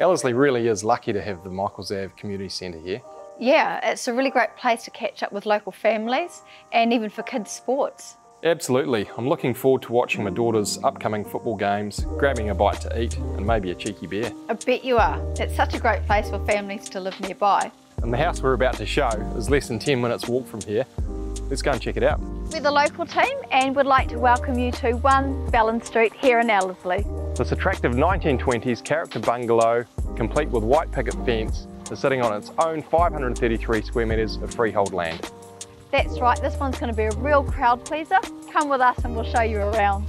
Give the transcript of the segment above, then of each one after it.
Ellerslie really is lucky to have the Michaels Ave Community Centre here. Yeah, it's a really great place to catch up with local families and even for kids' sports. Absolutely. I'm looking forward to watching my daughter's upcoming football games, grabbing a bite to eat and maybe a cheeky beer. I bet you are. It's such a great place for families to live nearby. And the house we're about to show is less than 10 minutes walk from here. Let's go and check it out. We're the local team and would like to welcome you to 1 Ballin Street here in Ellerslie. This attractive 1920s character bungalow, complete with white picket fence, is sitting on its own 533 square metres of freehold land. That's right, this one's going to be a real crowd pleaser. Come with us and we'll show you around.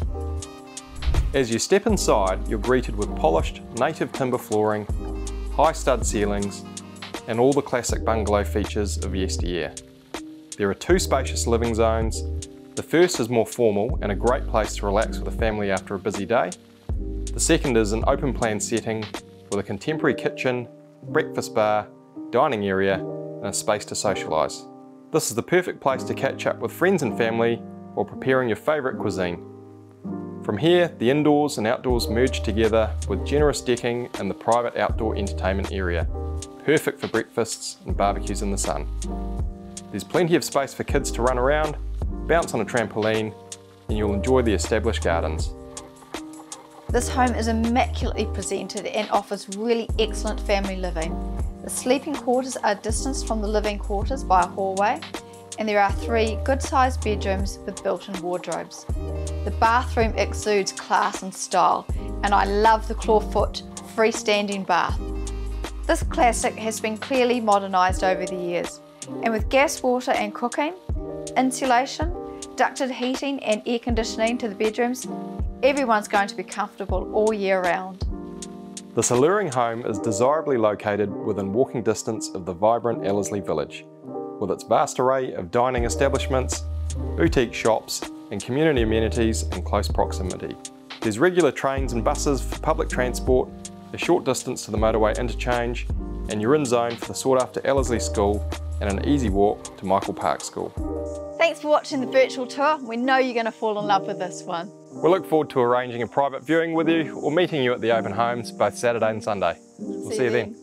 As you step inside, you're greeted with polished native timber flooring, high stud ceilings, and all the classic bungalow features of yesteryear. There are two spacious living zones. The first is more formal and a great place to relax with a family after a busy day. The second is an open plan setting with a contemporary kitchen, breakfast bar, dining area, and a space to socialise. This is the perfect place to catch up with friends and family while preparing your favourite cuisine. From here, the indoors and outdoors merge together with generous decking and the private outdoor entertainment area, perfect for breakfasts and barbecues in the sun. There's plenty of space for kids to run around, bounce on a trampoline, and you'll enjoy the established gardens. This home is immaculately presented and offers really excellent family living. The sleeping quarters are distanced from the living quarters by a hallway and there are three good-sized bedrooms with built-in wardrobes. The bathroom exudes class and style and I love the clawfoot freestanding bath. This classic has been clearly modernised over the years and with gas, water and cooking, insulation, ducted heating and air conditioning to the bedrooms, everyone's going to be comfortable all year round. This alluring home is desirably located within walking distance of the vibrant Ellerslie village, with its vast array of dining establishments, boutique shops and community amenities in close proximity. There's regular trains and buses for public transport, a short distance to the motorway interchange, and you're in zone for the sought after Ellerslie School and an easy walk to Michael Park School. Thanks for watching the virtual tour. We know you're going to fall in love with this one. We look forward to arranging a private viewing with you or meeting you at the open homes both Saturday and Sunday. We'll see, see you then. then.